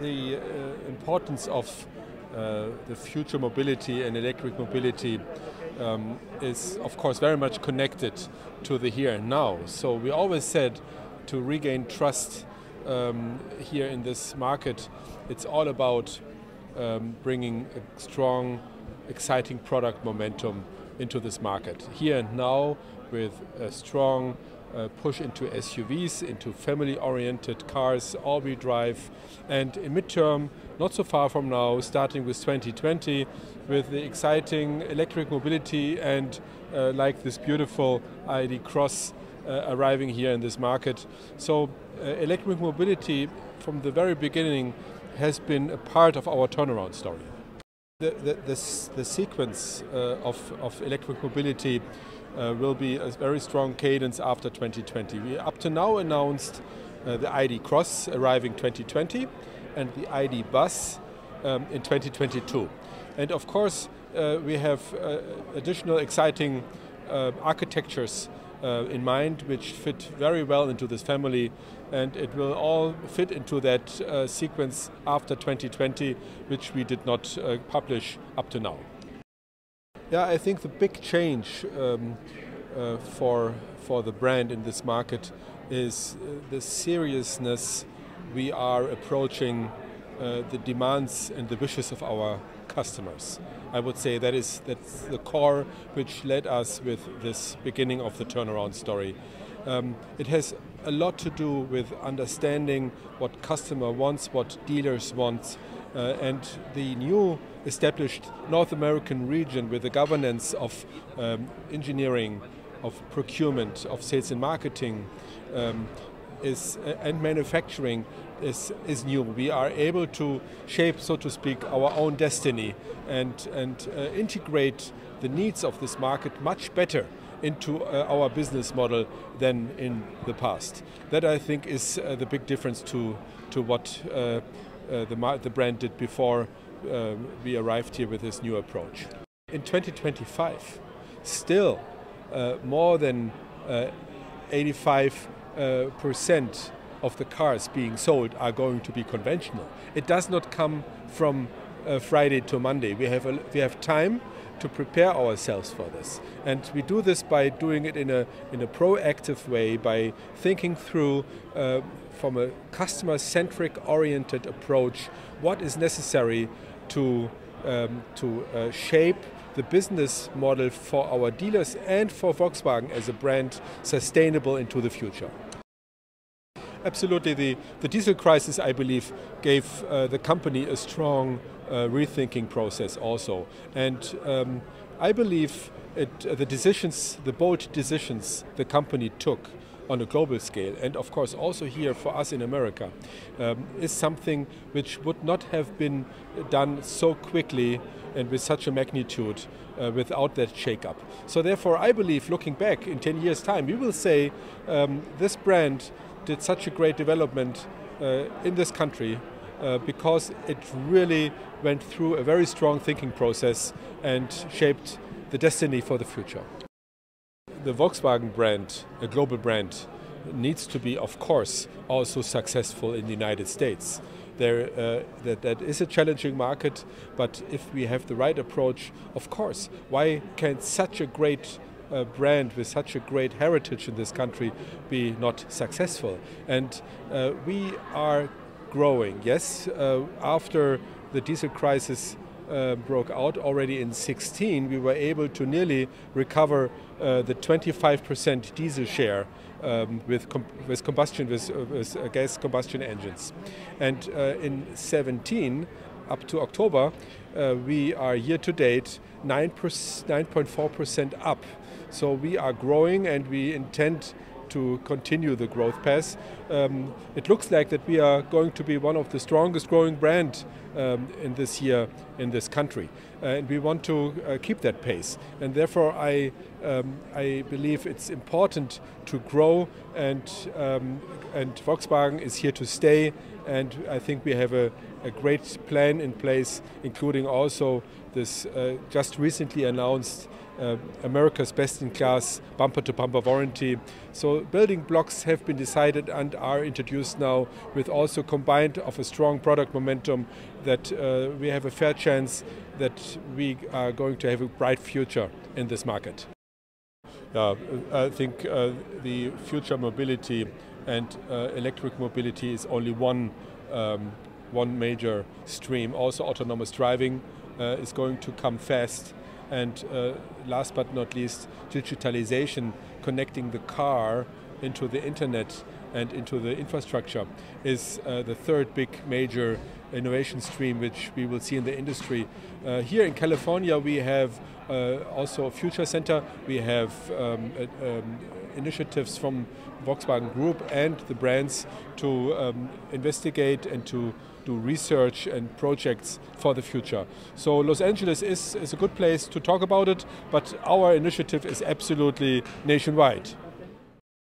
the uh, importance of uh, the future mobility and electric mobility um, is, of course, very much connected to the here and now. So we always said to regain trust um, here in this market, it's all about um, bringing a strong, exciting product momentum into this market. Here and now, with a strong uh, push into SUVs, into family-oriented cars, all-wheel drive, and in midterm, not so far from now, starting with 2020, with the exciting electric mobility and uh, like this beautiful ID Crozz uh, arriving here in this market. So uh, electric mobility from the very beginning has been a part of our turnaround story. The, the, the, the sequence uh, of, of electric mobility uh, will be a very strong cadence after 2020. We up to now announced uh, the ID Crozz arriving 2020 and the ID Buzz um, in 2022. And of course, uh, we have uh, additional exciting uh, architectures uh, in mind which fit very well into this family and it will all fit into that sequence after 2020 which we did not publish up to now. Yeah, I think the big change um, uh, for, for the brand in this market is uh, the seriousness we are approaching uh, the demands and the wishes of our customers. I would say that is that's the core which led us with this beginning of the turnaround story. Um, it has a lot to do with understanding what customer wants, what dealers want, uh, and the new established North American region with the governance of um, engineering, of procurement, of sales and marketing, um, is, uh, and manufacturing is, is new. We are able to shape, so to speak, our own destiny and, and uh, integrate the needs of this market much better into uh, our business model than in the past. That I think is uh, the big difference to, to what uh, Uh, the, the brand did before uh, we arrived here with this new approach. In 2025, still uh, more than uh, 85 percent of the cars being sold are going to be conventional. It does not come from uh, Friday to Monday. We have, a, we have time to prepare ourselves for this. And we do this by doing it in a, in a proactive way, by thinking through uh, from a customer centric oriented approach what is necessary to, um, to uh, shape the business model for our dealers and for Volkswagen as a brand sustainable into the future. Absolutely. The, the diesel crisis, I believe, gave uh, the company a strong uh, rethinking process also. And um, I believe it, uh, the decisions, the bold decisions the company took on a global scale, and of course also here for us in America, um, is something which would not have been done so quickly and with such a magnitude uh, without that shake-up. So therefore, I believe, looking back in 10 years' time, we will say um, this brand did such a great development uh, in this country uh, because it really went through a very strong thinking process and shaped the destiny for the future. The Volkswagen brand, a global brand, needs to be, of course, also successful in the United States. There, uh, that, that is a challenging market, but if we have the right approach, of course, why can such a great a brand with such a great heritage in this country be not successful. And uh, we are growing, yes. Uh, after the diesel crisis uh, broke out already in 16, we were able to nearly recover uh, the 25% diesel share um, with, com with combustion, with, uh, with uh, gas combustion engines. And in 17, up to October, we are year to date 9.4% up so we are growing and we intend to continue the growth path. Um, it looks like that we are going to be one of the strongest growing brand um, in this year in this country. Uh, and we want to uh, keep that pace. And therefore I, um, I believe it's important to grow and, um, and Volkswagen is here to stay and I think we have a, a great plan in place including also this uh, just recently announced uh, America's best-in-class bumper-to-bumper warranty. So building blocks have been decided and are introduced now with also combined of a strong product momentum that uh, we have a fair chance that we are going to have a bright future in this market. Yeah, I think uh, the future mobility and uh, electric mobility is only one um, one major stream. Also, autonomous driving uh, is going to come fast. And uh, last but not least, digitalization, connecting the car into the internet and into the infrastructure is uh, the third big major innovation stream which we will see in the industry. Uh, here in California we have uh, also a future center, we have um, um, initiatives from Volkswagen Group and the brands to um, investigate and to do research and projects for the future. So Los Angeles is, is a good place to talk about it, but our initiative is absolutely nationwide.